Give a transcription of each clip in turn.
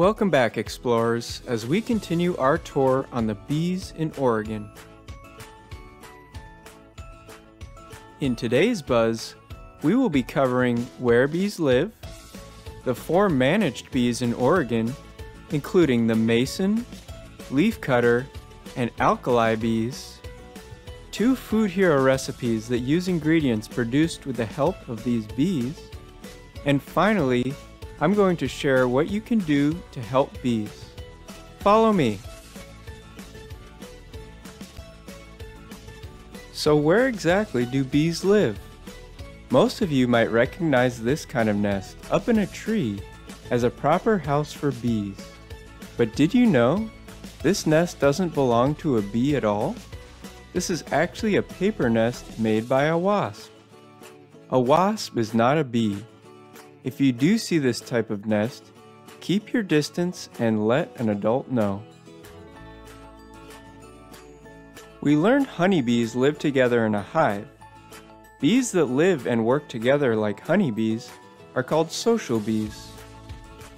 Welcome back, explorers, as we continue our tour on the bees in Oregon. In today's buzz, we will be covering where bees live, the four managed bees in Oregon, including the mason, leafcutter, and alkali bees, two food hero recipes that use ingredients produced with the help of these bees, and finally, I'm going to share what you can do to help bees. Follow me. So where exactly do bees live? Most of you might recognize this kind of nest up in a tree as a proper house for bees. But did you know this nest doesn't belong to a bee at all? This is actually a paper nest made by a wasp. A wasp is not a bee. If you do see this type of nest, keep your distance and let an adult know. We learned honeybees live together in a hive, Bees that live and work together like honeybees are called social bees.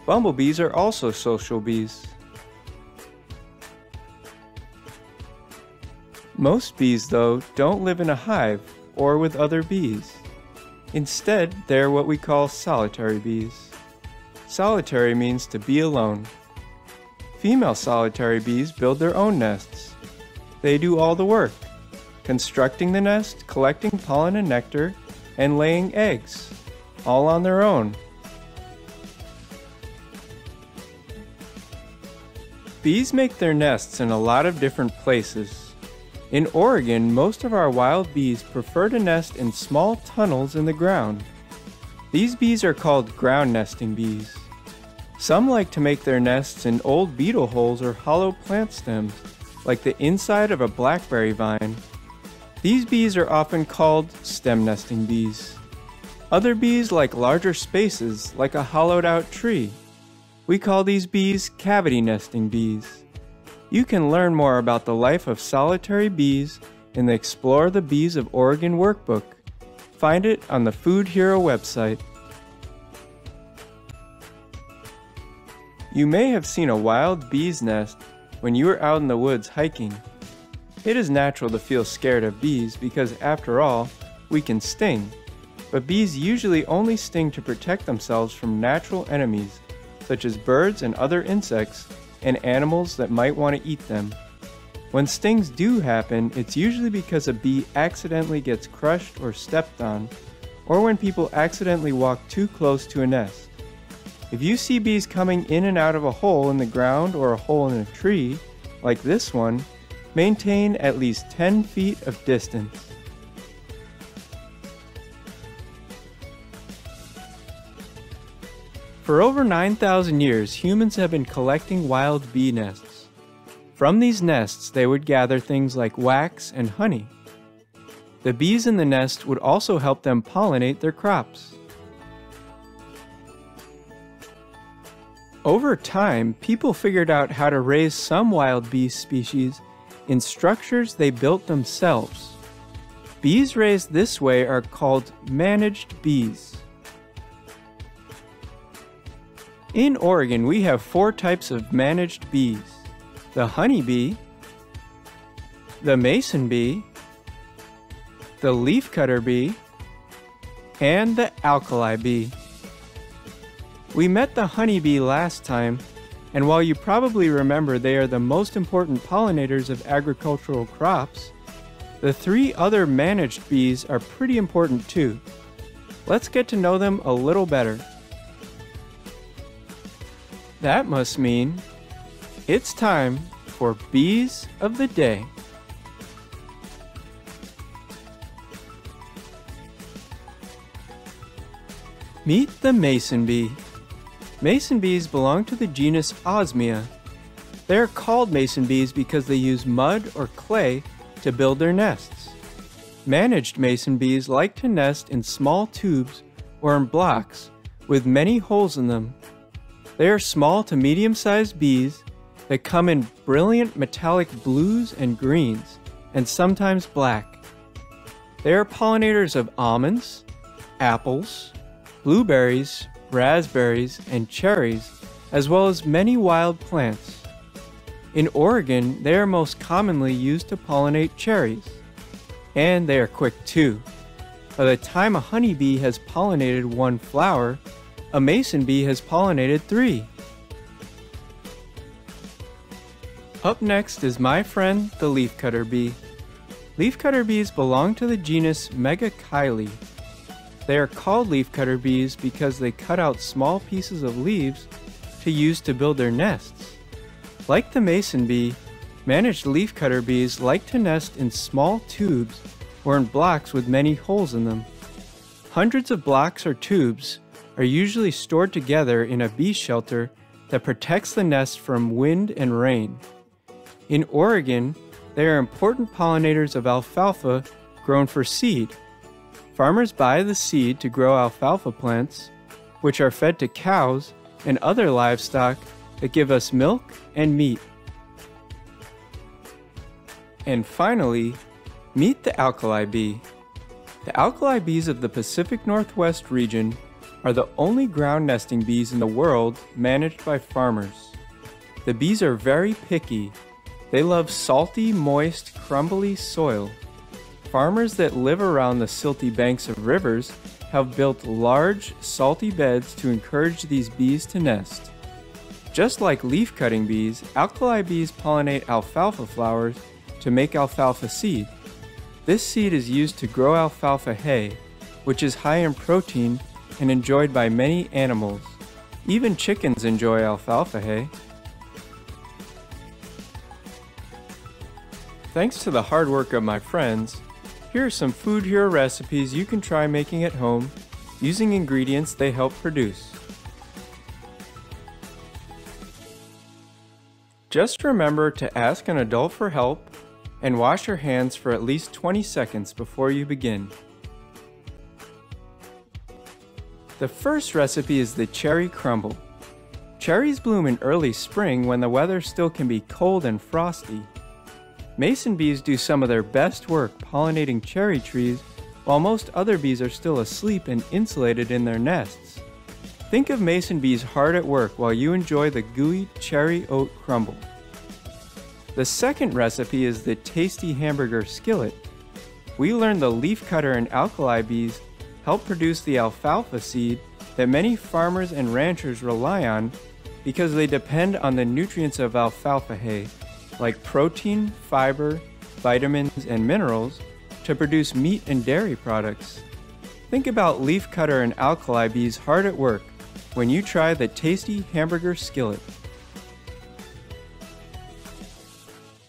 Bumblebees are also social bees. Most bees, though, don't live in a hive or with other bees. Instead, they're what we call solitary bees. Solitary means to be alone. Female solitary bees build their own nests. They do all the work, constructing the nest, collecting pollen and nectar, and laying eggs, all on their own. Bees make their nests in a lot of different places. In Oregon, most of our wild bees prefer to nest in small tunnels in the ground. These bees are called ground nesting bees. Some like to make their nests in old beetle holes or hollow plant stems, like the inside of a blackberry vine these bees are often called stem nesting bees. Other bees like larger spaces, like a hollowed out tree. We call these bees cavity nesting bees. You can learn more about the life of solitary bees in the Explore the Bees of Oregon workbook. Find it on the Food Hero website. You may have seen a wild bee's nest when you were out in the woods hiking. It is natural to feel scared of bees because, after all, we can sting. But bees usually only sting to protect themselves from natural enemies, such as birds and other insects, and animals that might want to eat them. When stings do happen, it's usually because a bee accidentally gets crushed or stepped on, or when people accidentally walk too close to a nest. If you see bees coming in and out of a hole in the ground or a hole in a tree, like this one, Maintain at least 10 feet of distance. For over 9,000 years, humans have been collecting wild bee nests. From these nests, they would gather things like wax and honey. The bees in the nest would also help them pollinate their crops. Over time, people figured out how to raise some wild bee species in structures they built themselves. Bees raised this way are called managed bees. In Oregon, we have four types of managed bees. The honeybee, the mason bee, the leafcutter bee, and the alkali bee. We met the honeybee last time and while you probably remember they are the most important pollinators of agricultural crops, the three other managed bees are pretty important too. Let's get to know them a little better. That must mean it's time for Bees of the Day. Meet the mason bee. Mason bees belong to the genus Osmia. They are called mason bees because they use mud or clay to build their nests. Managed mason bees like to nest in small tubes or in blocks with many holes in them. They are small to medium sized bees that come in brilliant metallic blues and greens, and sometimes black. They are pollinators of almonds, apples, blueberries, raspberries, and cherries, as well as many wild plants. In Oregon, they are most commonly used to pollinate cherries. And they are quick too. By the time a honeybee has pollinated one flower, a mason bee has pollinated three. Up next is my friend, the leafcutter bee. Leafcutter bees belong to the genus Megachile. They are called leafcutter bees because they cut out small pieces of leaves to use to build their nests. Like the mason bee, managed leafcutter bees like to nest in small tubes or in blocks with many holes in them. Hundreds of blocks or tubes are usually stored together in a bee shelter that protects the nest from wind and rain. In Oregon, they are important pollinators of alfalfa grown for seed. Farmers buy the seed to grow alfalfa plants, which are fed to cows and other livestock that give us milk and meat. And finally, meet the alkali bee. The alkali bees of the Pacific Northwest region are the only ground nesting bees in the world managed by farmers. The bees are very picky. They love salty, moist, crumbly soil. Farmers that live around the silty banks of rivers have built large, salty beds to encourage these bees to nest. Just like leaf cutting bees, alkali bees pollinate alfalfa flowers to make alfalfa seed. This seed is used to grow alfalfa hay, which is high in protein and enjoyed by many animals. Even chickens enjoy alfalfa hay. Thanks to the hard work of my friends, here are some Food Hero recipes you can try making at home using ingredients they help produce. Just remember to ask an adult for help and wash your hands for at least 20 seconds before you begin. The first recipe is the cherry crumble. Cherries bloom in early spring when the weather still can be cold and frosty. Mason bees do some of their best work pollinating cherry trees while most other bees are still asleep and insulated in their nests. Think of mason bees hard at work while you enjoy the gooey cherry oat crumble. The second recipe is the tasty hamburger skillet. We learned the leafcutter and alkali bees help produce the alfalfa seed that many farmers and ranchers rely on because they depend on the nutrients of alfalfa hay, like protein, fiber, vitamins, and minerals, to produce meat and dairy products. Think about leafcutter and alkali bees hard at work when you try the tasty hamburger skillet.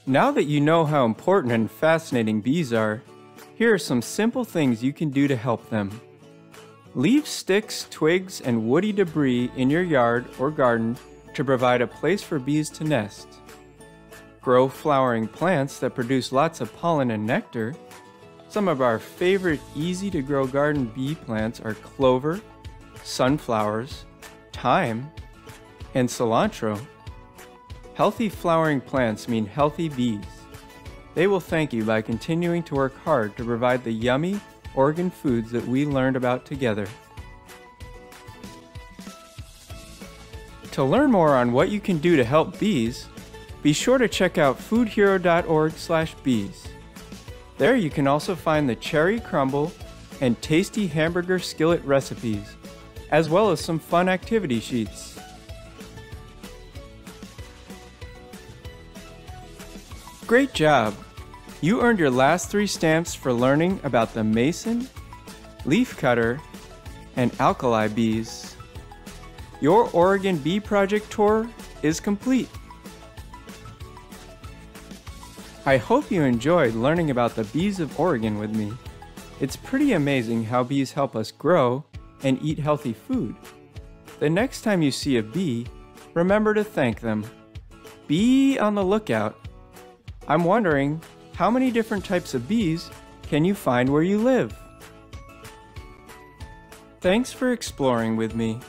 Now that you know how important and fascinating bees are, here are some simple things you can do to help them. Leave sticks, twigs, and woody debris in your yard or garden to provide a place for bees to nest. Grow flowering plants that produce lots of pollen and nectar. Some of our favorite easy to grow garden bee plants are clover, sunflowers, thyme, and cilantro. Healthy flowering plants mean healthy bees. They will thank you by continuing to work hard to provide the yummy Oregon foods that we learned about together. To learn more on what you can do to help bees, be sure to check out foodhero.org/bees. There you can also find the cherry crumble and tasty hamburger skillet recipes, as well as some fun activity sheets. Great job! You earned your last three stamps for learning about the mason, leafcutter, and alkali bees. Your Oregon Bee Project tour is complete. I hope you enjoyed learning about the bees of Oregon with me. It's pretty amazing how bees help us grow and eat healthy food. The next time you see a bee, remember to thank them. Be on the lookout I'm wondering, how many different types of bees can you find where you live? Thanks for exploring with me.